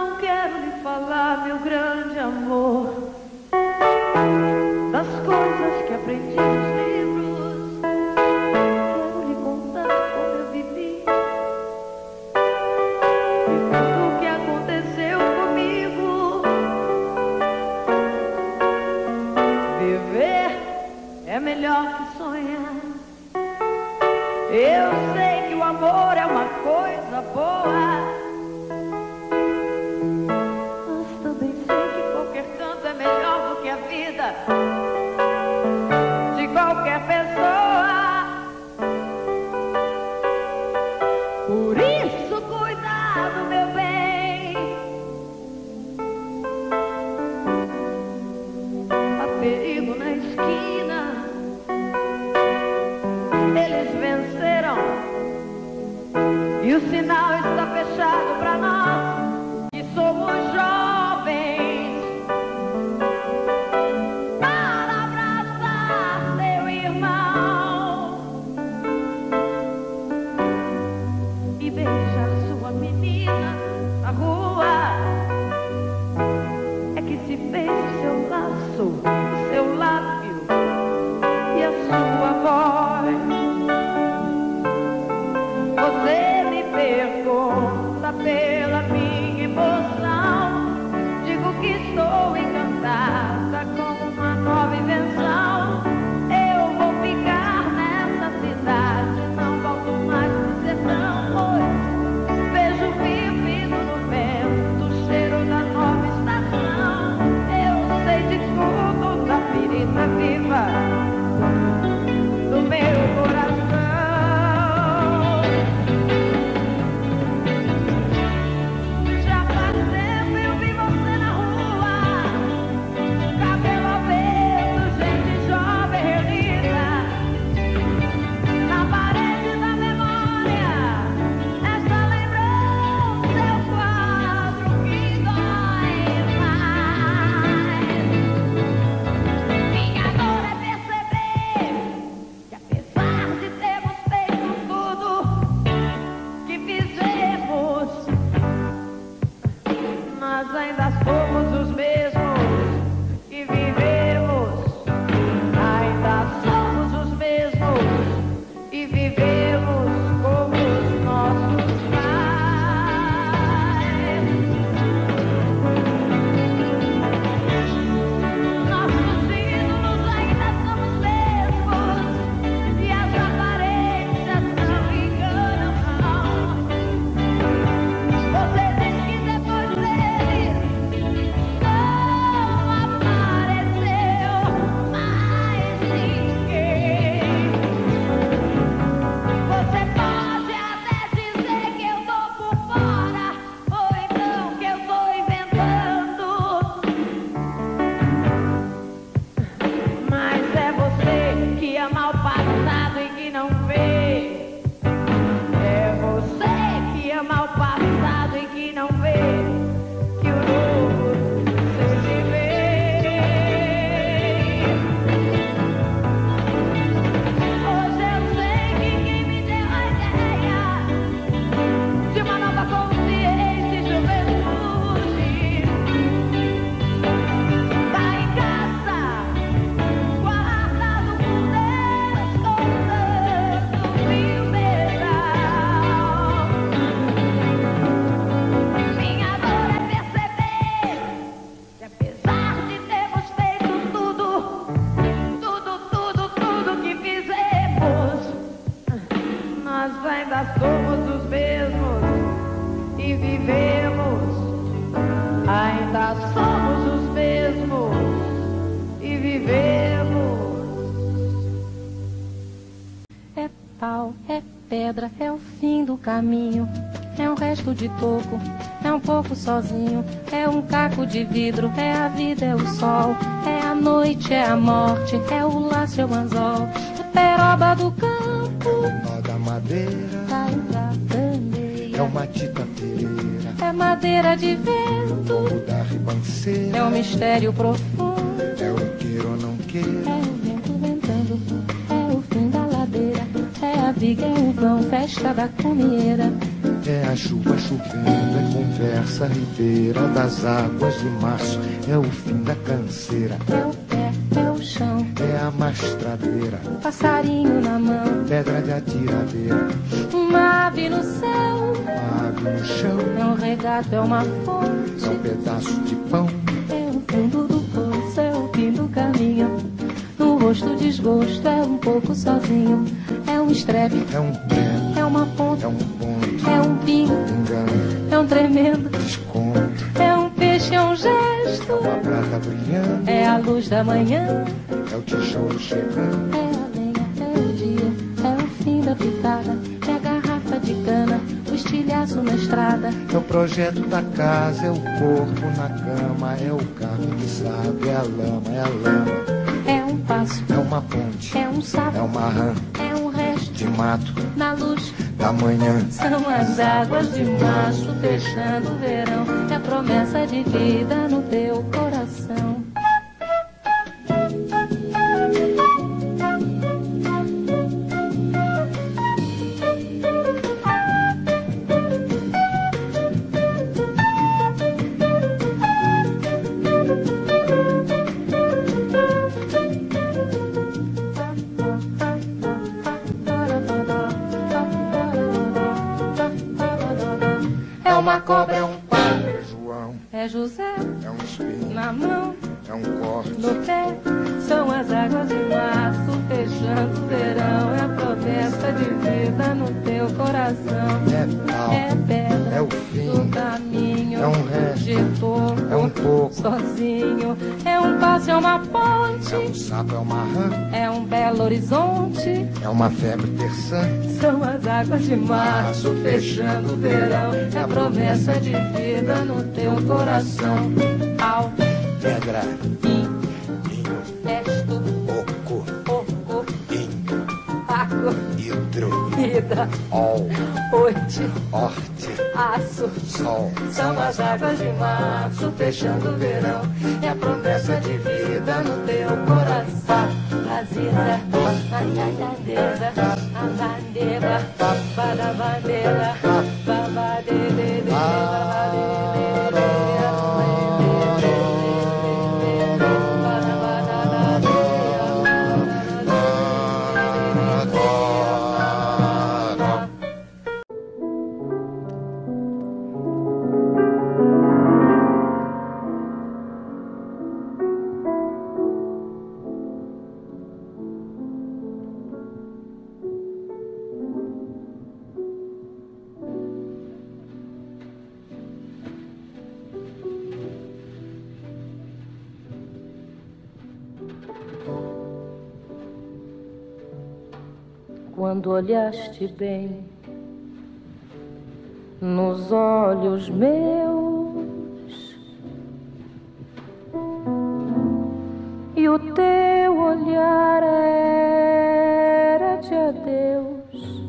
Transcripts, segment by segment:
não quero lhe falar, meu grande amor. frasco de coco, é um pouco sozinho, é um caco de vidro, é a vida, é o sol, é a noite, é a morte, é o laço, é o anzol, é peroba do campo, é o da madeira, cai da candeia, é uma tita pereira, é madeira de vento, é o da ribanceira, é um mistério profundo, é o queira ou não queira, é o vento ventando, é o fim da ladeira, é a viga, é o vão, festa da comieira. É a chuva chovendo, é conversa ribeira das águas de março. É o fim da canseira, É o pé, é o chão, é a mastradeira, passarinho na mão, pedra de atiradeira, uma ave no céu. uma ave no chão, É um regato, é uma fonte, é um pedaço de pão. é o fundo do poço, é o fim do caminho. No rosto desgosto, é um pouco sozinho. É um estrepe, É um pé, é uma ponta, é um ponto, é um pingo, engano, é um tremendo, desconto, é um peixe, é um gesto. é uma prata brilhando, É a luz da manhã, é o tijolo chegando, é a lenha, é o dia, é o fim da pitada, é a garrafa de cana, o estilhaço na estrada. é o projeto da casa, é o corpo na cama, é o carro que sabe, é a lama, é a lama, É um passo, é uma ponte, é um sapo, é uma rã. é de mato na luz. da manhã. São as águas de março fechando o verão. É a promessa de vida no teu coração. De toco, é um pouco, sozinho. É um passo, é uma é um ponte, sapo, é uma rã, é um belo horizonte. é uma febre terçante, São as águas de março fechando o verão. É a promessa de vida no teu coração. Ao pedra, vinho, resto, oco, pouco, inho, água, hidro, vida, ol, noite, horte, aço. sol. São as águas de março fechando o verão. É a promessa de vida no teu coração. Brasília, a bandeira, a bandeira, para a bandeira, babadele, olhaste bem nos olhos meus e o teu olhar era de adeus.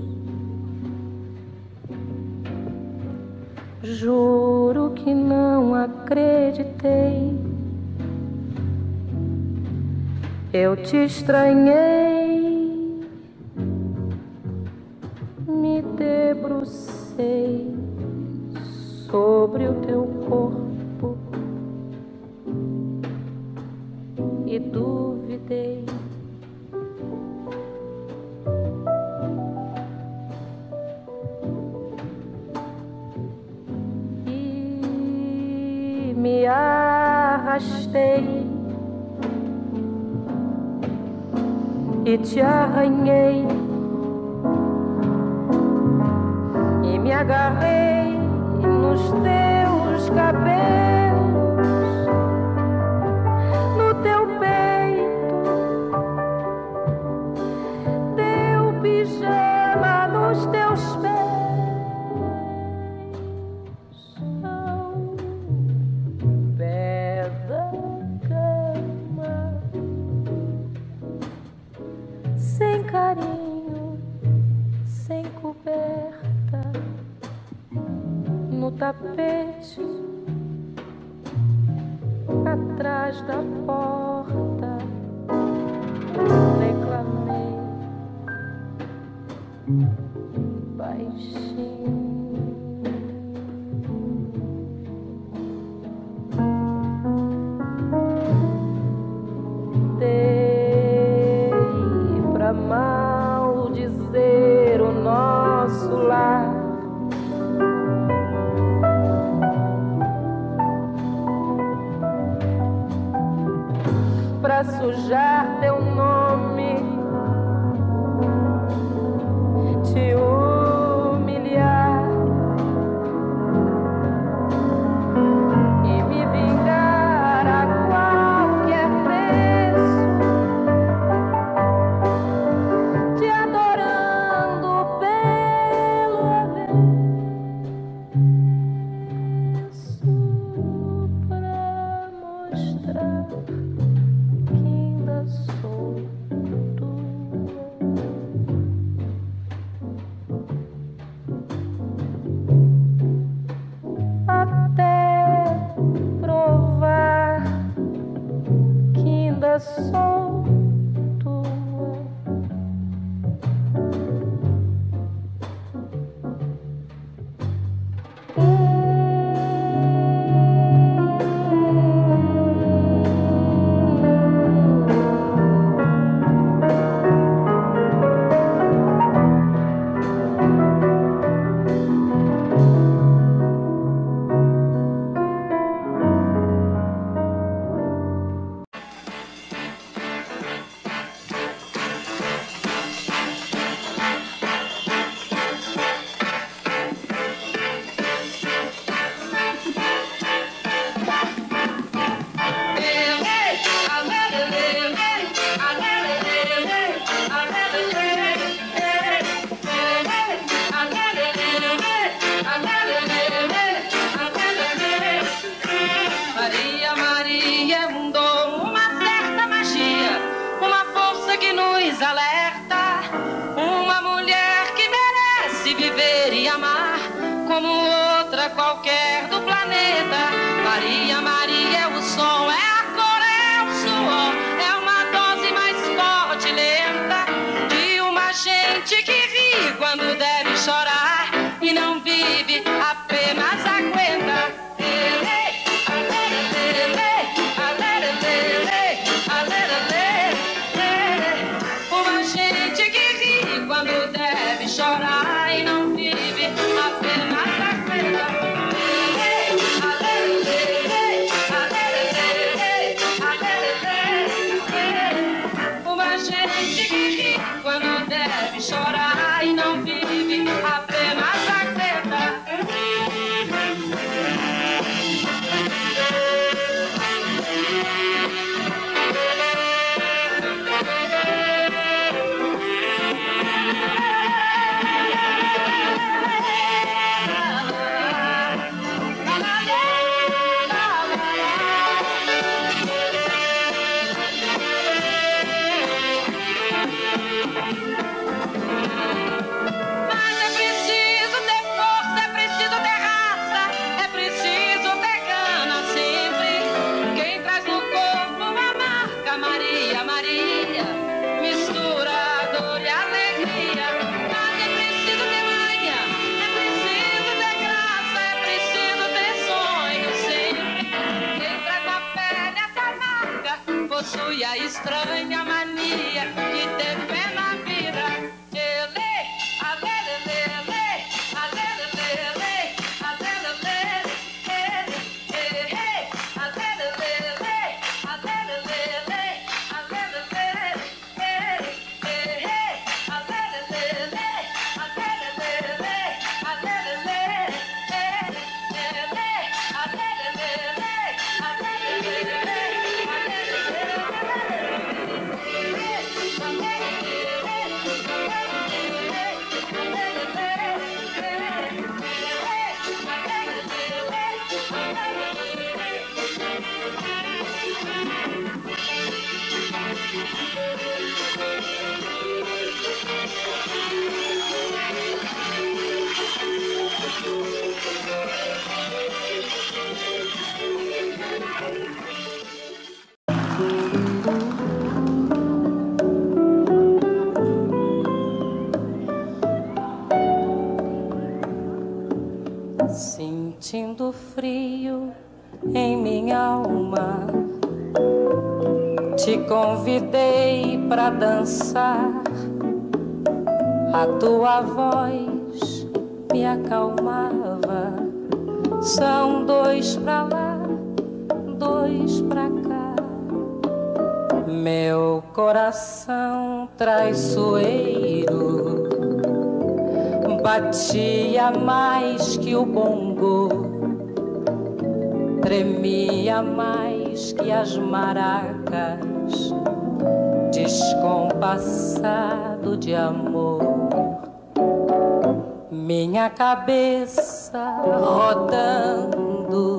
Juro que não acreditei. Eu te estranhei, me debrucei sobre o teu corpo e duvidei. E me arrastei e te arranhei agarrei nos teus cabelos, tapete, atrás da porta, cabeça rodando,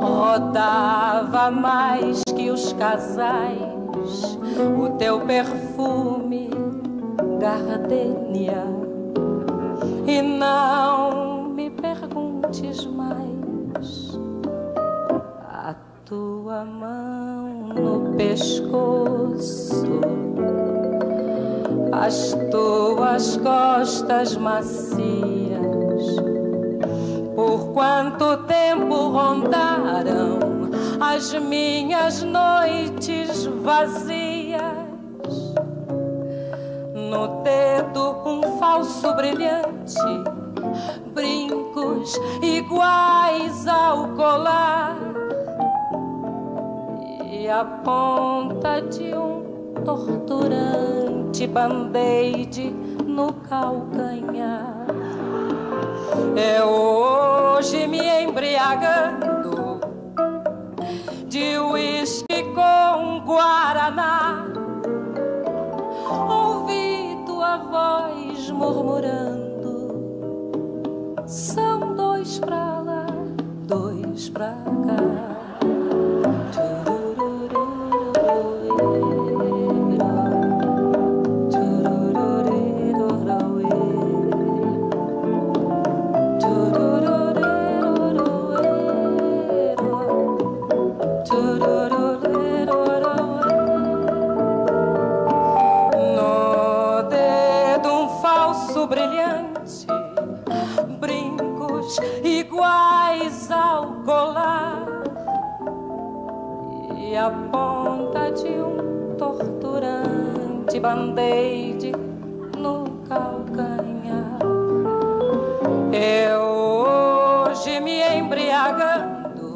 rodava mais que os casais, o teu perfume, gardenia. E não me perguntes mais a tua mão no pescoço as tuas costas macias. Por quanto tempo rondaram as minhas noites vazias? No dedo um falso brilhante, brincos iguais ao colar e a ponta de um torturante band-aid no calcanhar. É hoje me embriagando de uísque com guaraná. Ouvi tua voz murmurando: são dois pra lá, dois pra cá. A ponta de um torturante band-aid no calcanhar. Eu hoje me embriagando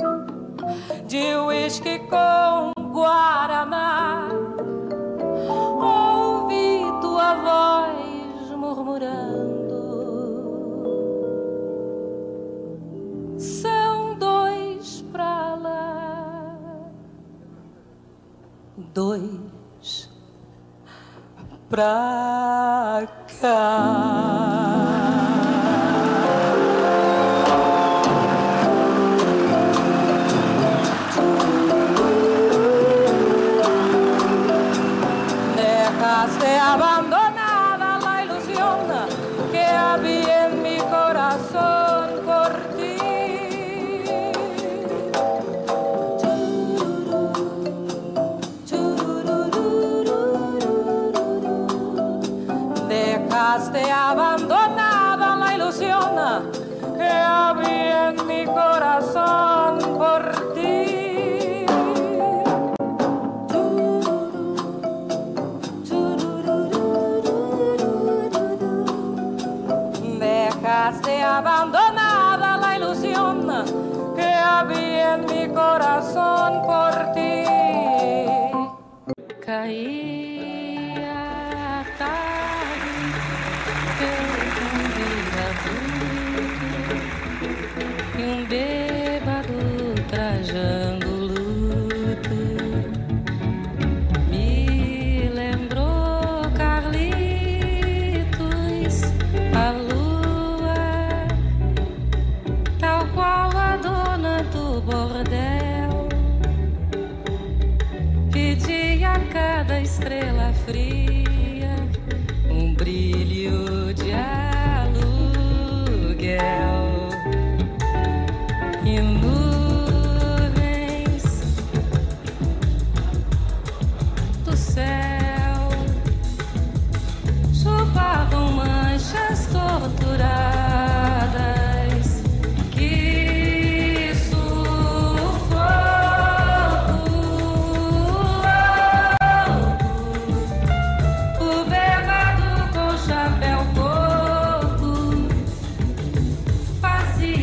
de uísque com guaraná. Dois pra cá.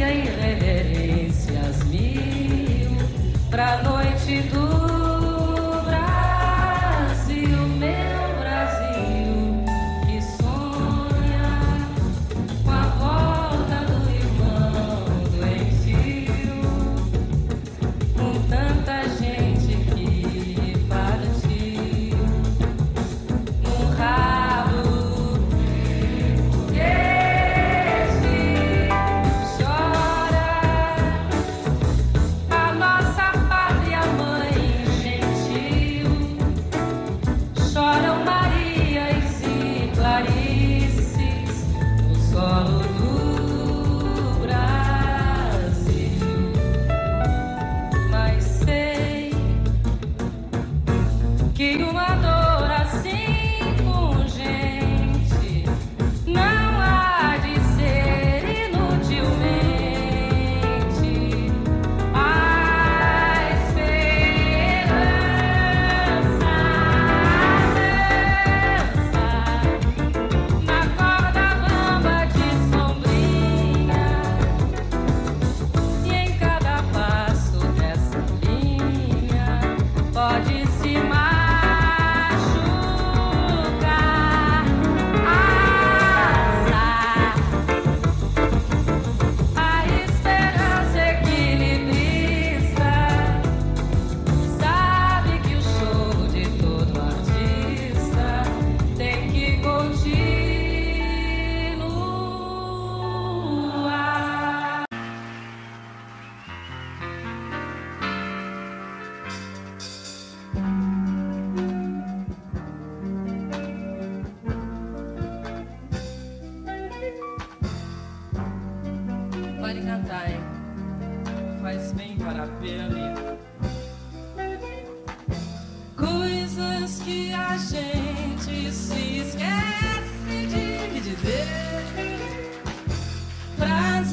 Fazia irreverências mil pra noite do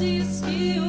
Frases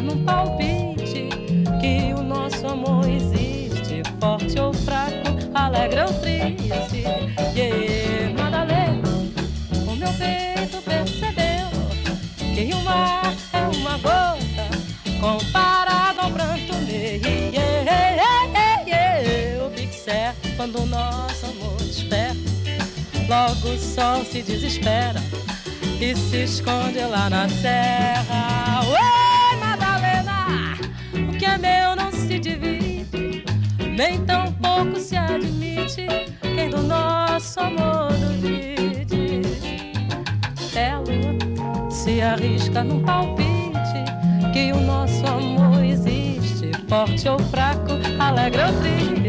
num palpite que o nosso amor existe, forte ou fraco, alegre ou triste. Yeah, Madalena, o meu peito percebeu que o mar é uma gota comparado ao pranto meu. Yeah, yeah, yeah, Eu fico certo quando o nosso amor desperta, logo o sol se desespera e se esconde lá na serra. Ué! Nem tão pouco se admite. Quem do nosso amor duvide, Telo se arrisca num palpite que o nosso amor existe, forte ou fraco, alegre ou triste.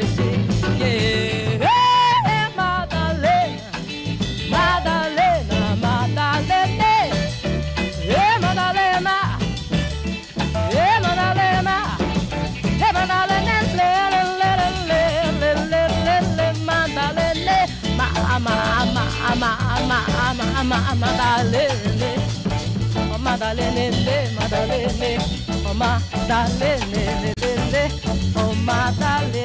Ma, ma, Madalena. Oh Madalene, Madalene, oh Madalene, oh Madalene,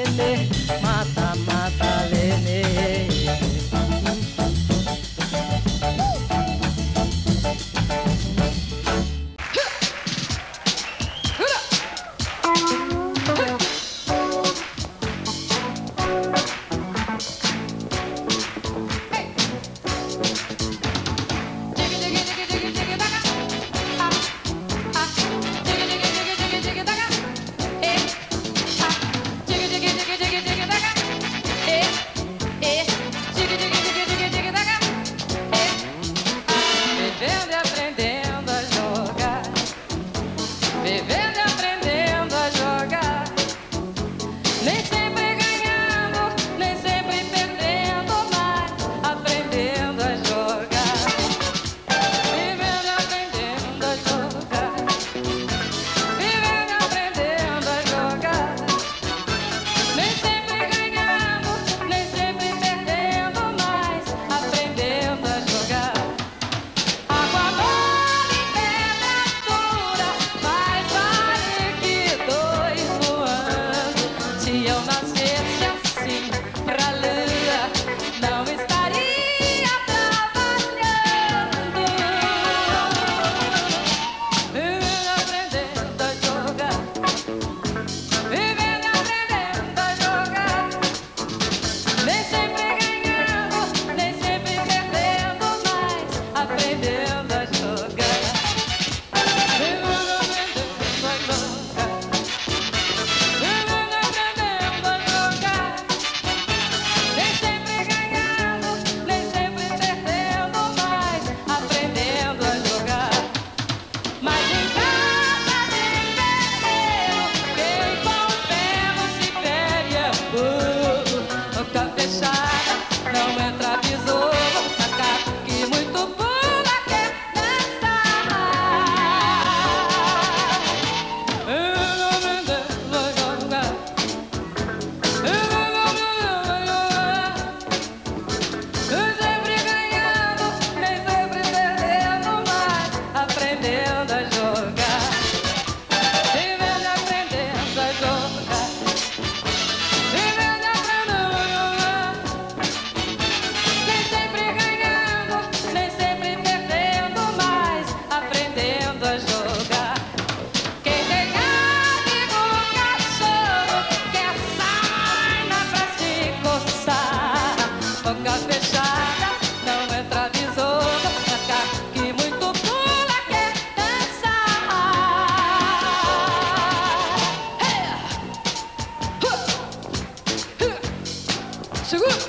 Absolut.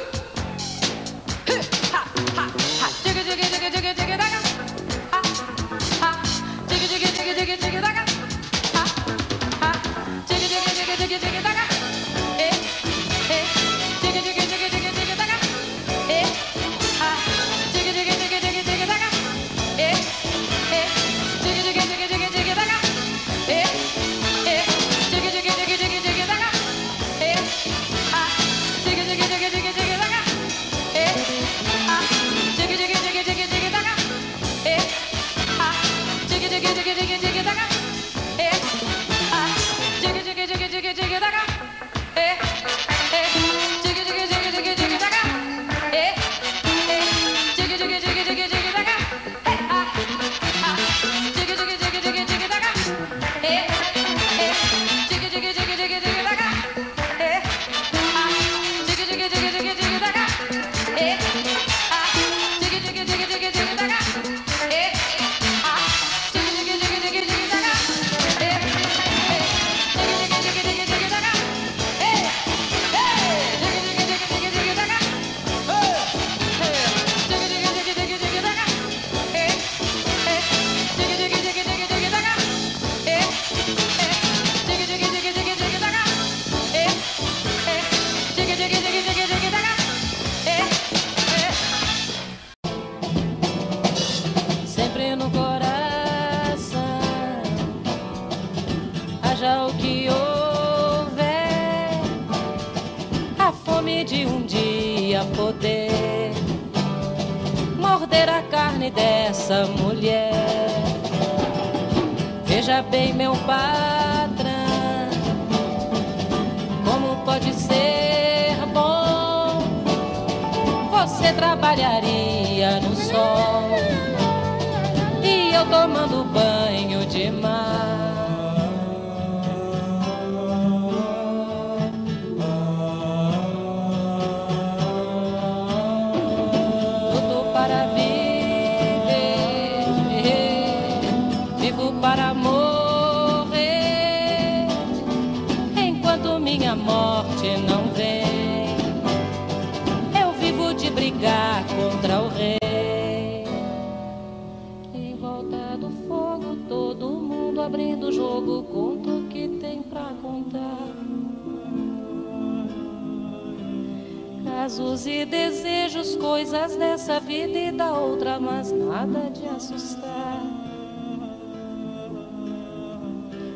casos e desejos, coisas dessa vida e da outra, mas nada de assustar.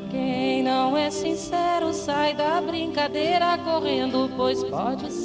Quem não é sincero sai da brincadeira correndo, pois pode ser.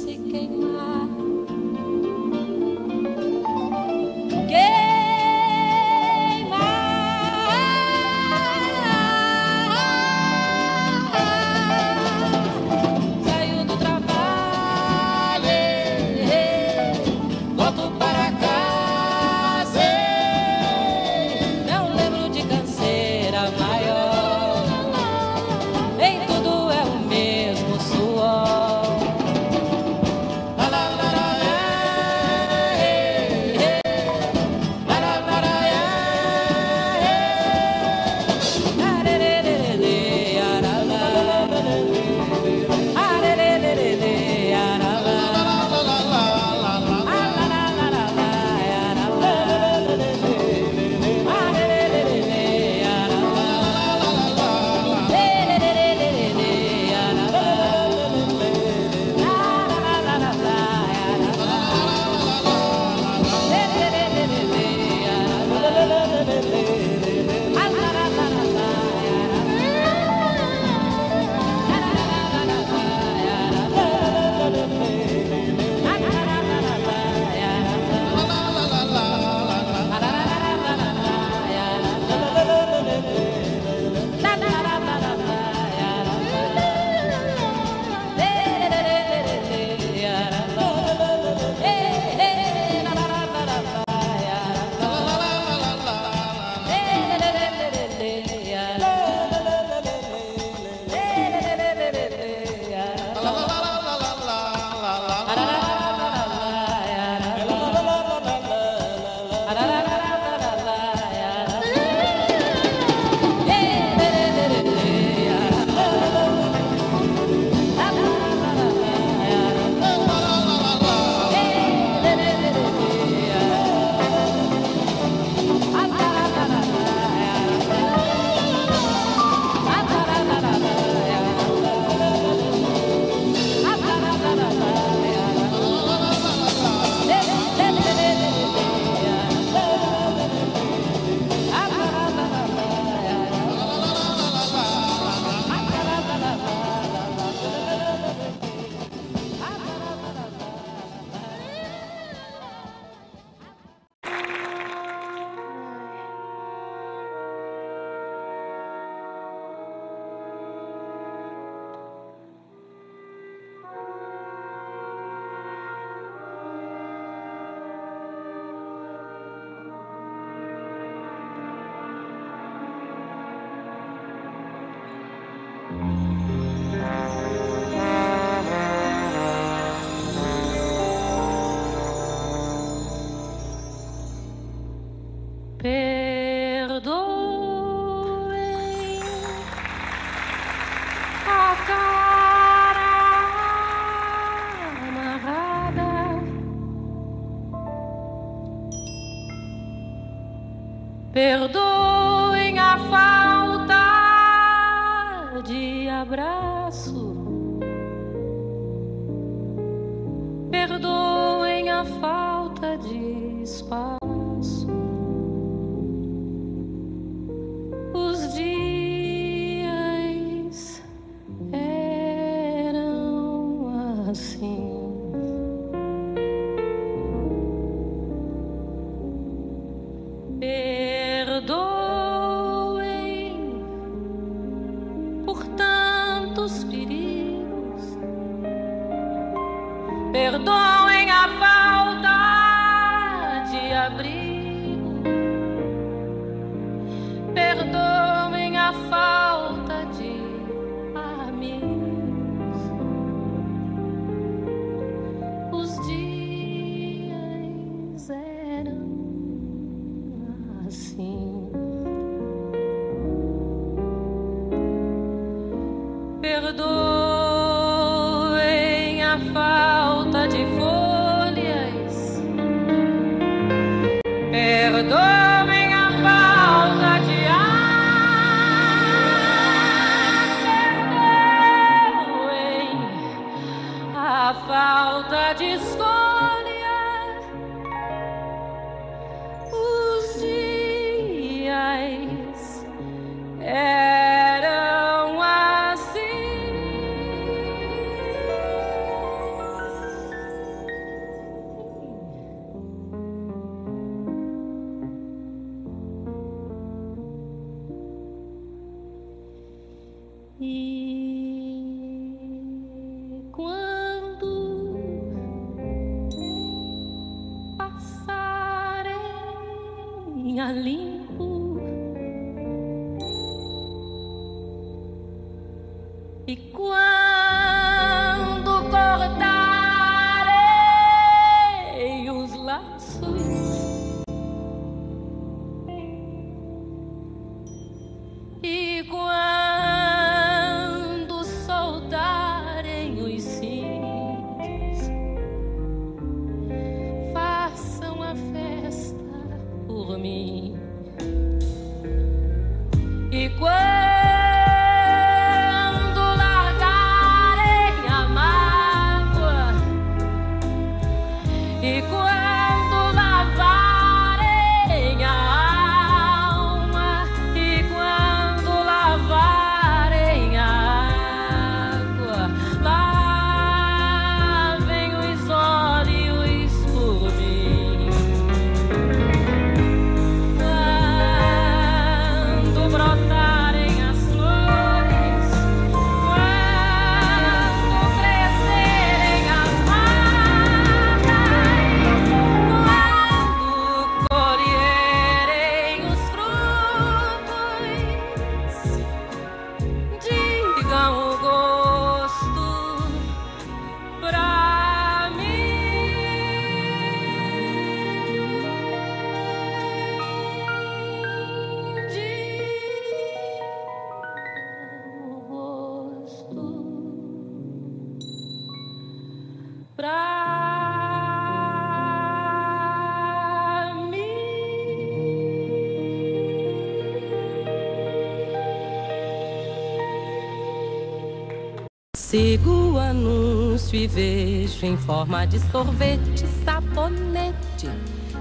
Vejo em forma de sorvete, sabonete.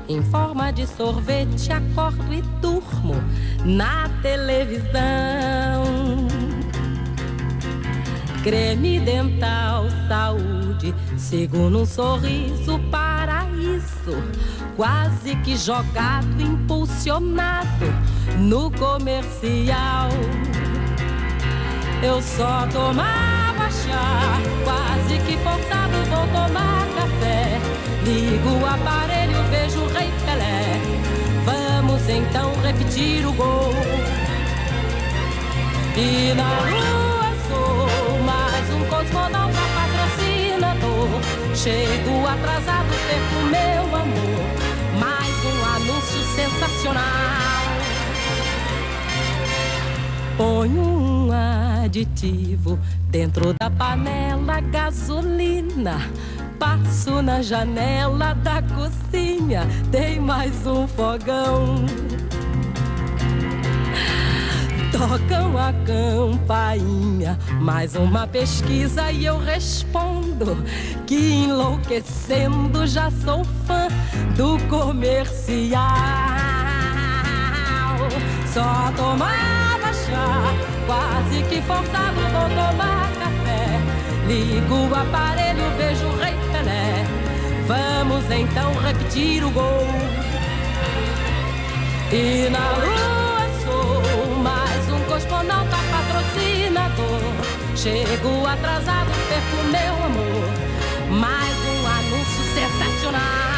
Em forma de sorvete, acordo e durmo na televisão. Creme dental, saúde, sigo num sorriso, paraíso. Quase que jogado, impulsionado no comercial. Eu só tomava quase que forçado vou tomar café. Ligo o aparelho, vejo o Rei Pelé. Vamos então repetir o gol. E na lua sou mais um cosmonauta patrocinador. Chego atrasado, perco meu amor. Mais um anúncio sensacional. Ponho um aditivo dentro da panela gasolina. Passo na janela da cozinha, tem mais um fogão. Tocam a campainha, mais uma pesquisa e eu respondo que enlouquecendo já sou fã do comercial. Só tomava quase que forçado vou tomar café. Ligo o aparelho, vejo o Rei Pelé. Vamos então repetir o gol. E na lua sou mais um cosmonauta patrocinador. Chego atrasado, perco meu amor. Mais um anúncio sensacional.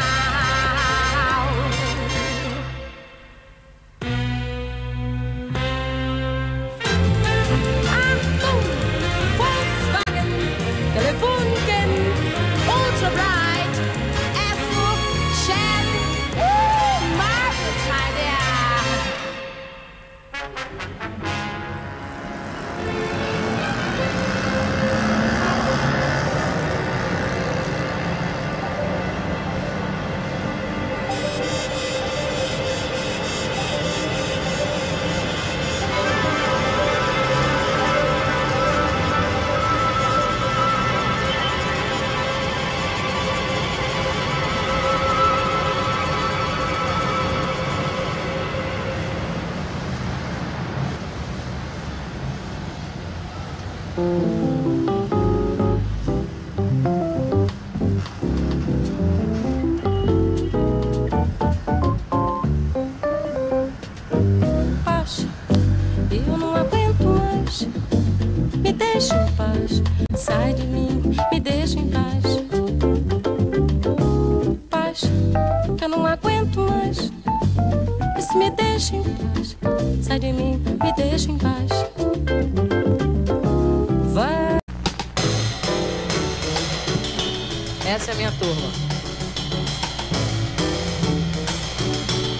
Essa é a minha turma.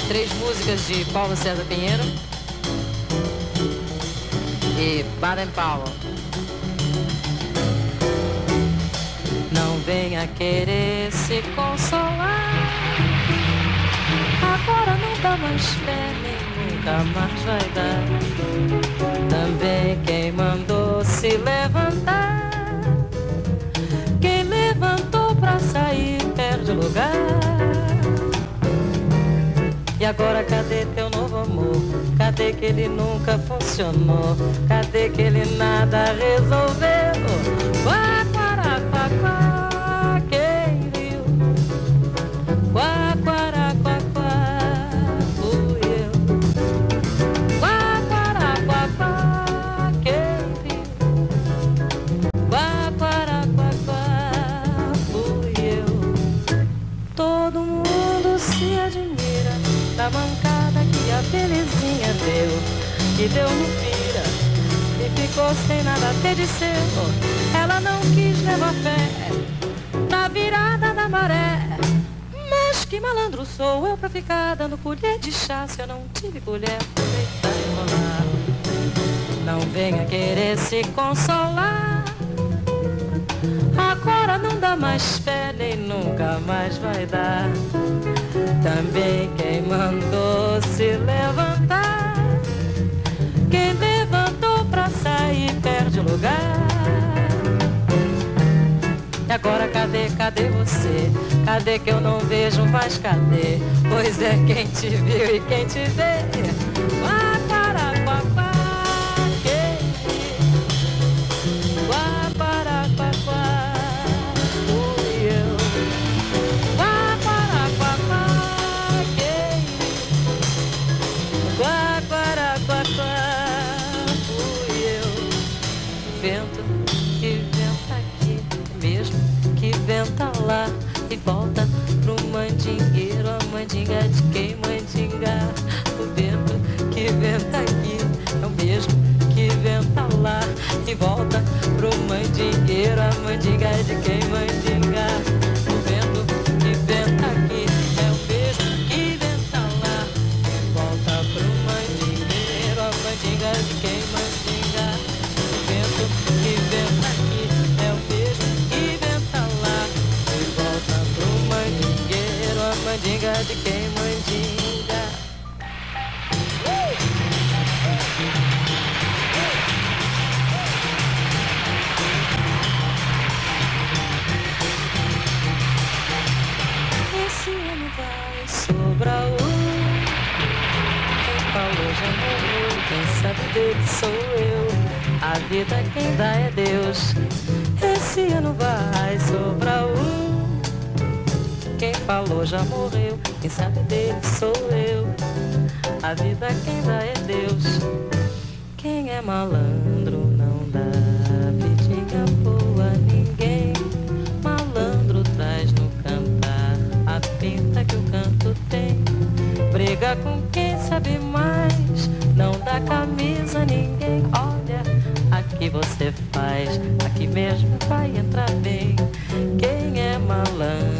Três músicas de Paulo César Pinheiro e Baden Powell. Não venha querer se consolar. Agora não dá mais fé, nem nunca mais vai dar. Também quem mandou se levantar. Quem levantou sair perde o lugar. E agora cadê teu novo amor? Cadê que ele nunca funcionou? Cadê que ele nada resolveu? Quá, quá, quá, que deu no pira e ficou sem nada a ter de seu. Ela não quis levar fé na virada da maré. Mas que malandro sou eu pra ficar dando colher de chá se eu não tive colher pra deitar e rolar. Não venha querer se consolar. Agora não dá mais fé, nem nunca mais vai dar. Também quem mandou se levantar. Pra sair perde o lugar. E agora cadê, cadê você? Cadê que eu não vejo mais cadê? Pois é quem te viu e quem te vê. E volta pro mandingueiro, a mandinga de quem mandingar. O vento que venta aqui é o mesmo que venta lá e volta pro mandingueiro, a mandinga de quem mandingar. dele sou eu. A vida quem dá é Deus. Esse ano vai sobrar um. Quem falou já morreu, quem sabe dele sou eu. A vida quem dá é Deus. Quem é malandro não dá pediga boa a ninguém. Malandro traz no cantar a pinta que o canto tem. Briga com quem sabe mais da camisa ninguém olha. Aqui você faz, aqui mesmo vai entrar bem. Quem é malandro?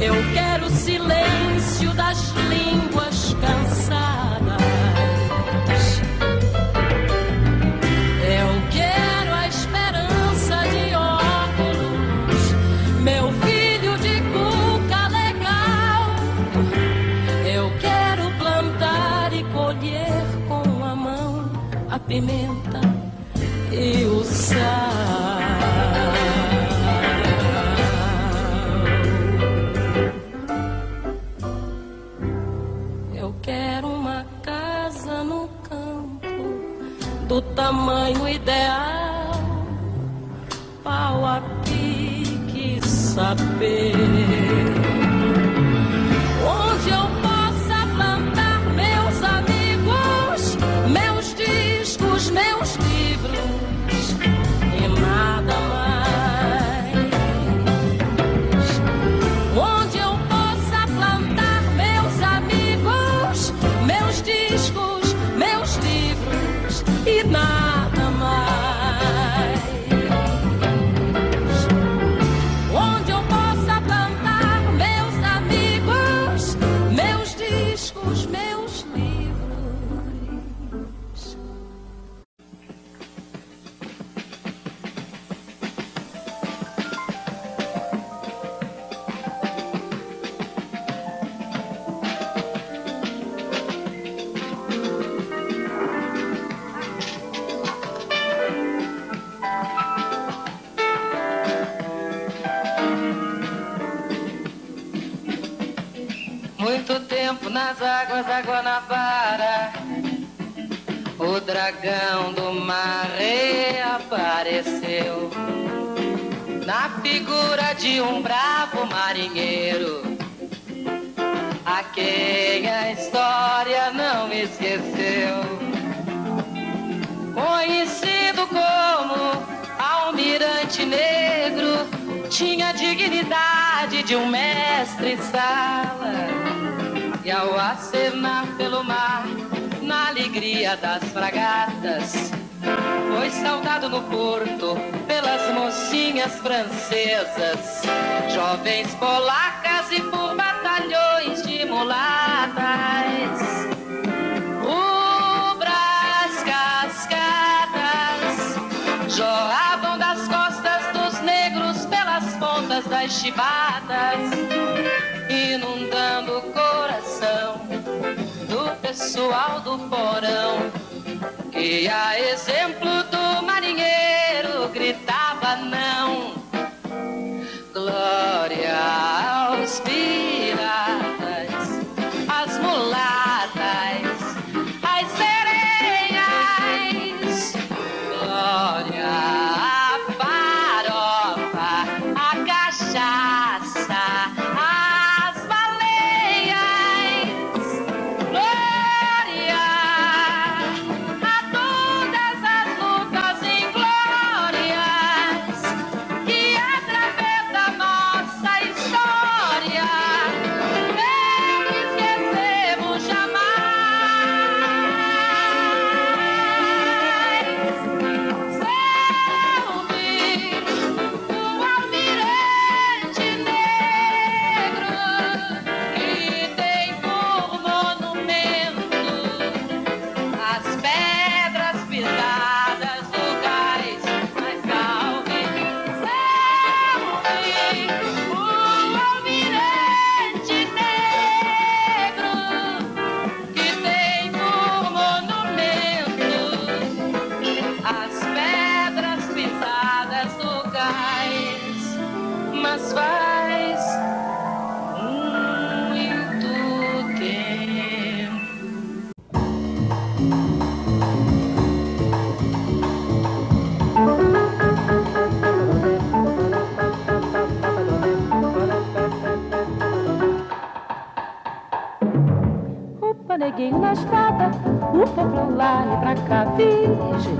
Eu quero o silêncio das dragão do mar reapareceu na figura de um bravo marinheiro, a quem a história não esqueceu. Conhecido como Almirante Negro, tinha a dignidade de um mestre-sala. E ao acenar pelo mar, alegria das fragatas, foi saudado no porto pelas mocinhas francesas, jovens polacas e por batalhões de mulatas. Rubras cascadas jorravam das costas dos negros pelas pontas das chibatas, pessoal do porão, que a exemplo do marinheiro gritava não. Glória Upa, neguinho na estrada, upa pra lá e pra cá, virgem.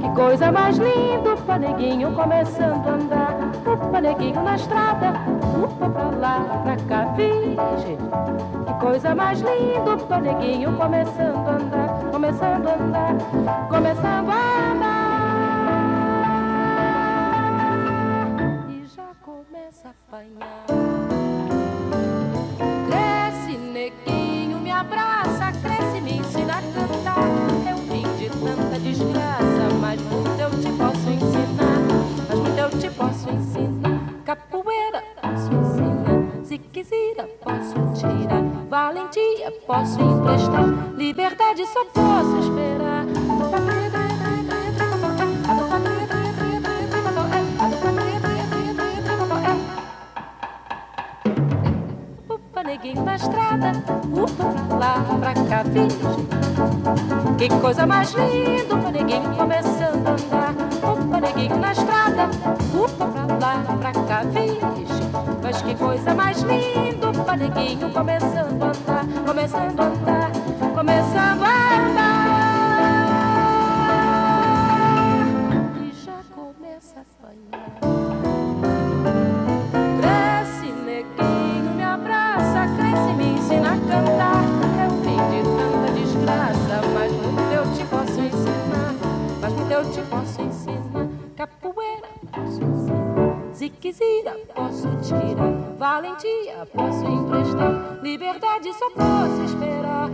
Que coisa mais linda, upa, neguinho começando a andar. Upa, neguinho na estrada, upa pra lá e pra cá, virgem. Que coisa mais linda, upa, neguinho começando a andar, começando a andar, começando a andar. posso emprestar. Liberdade só posso esperar. O neguinho na estrada, upa, lá pra cá. Que coisa mais linda, upa, neguinho começando a andar. Upa, neguinho na estrada, upa, pra lá pra cá, finge. Mas que coisa mais linda, o paneguinho começando a andar, começando a andar. Quisira, posso tirar. Valentia, posso emprestar. Liberdade, só posso esperar.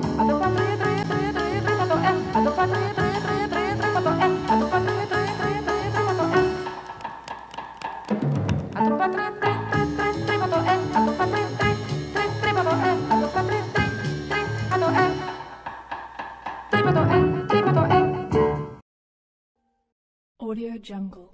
Audio Jungle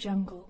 jungle.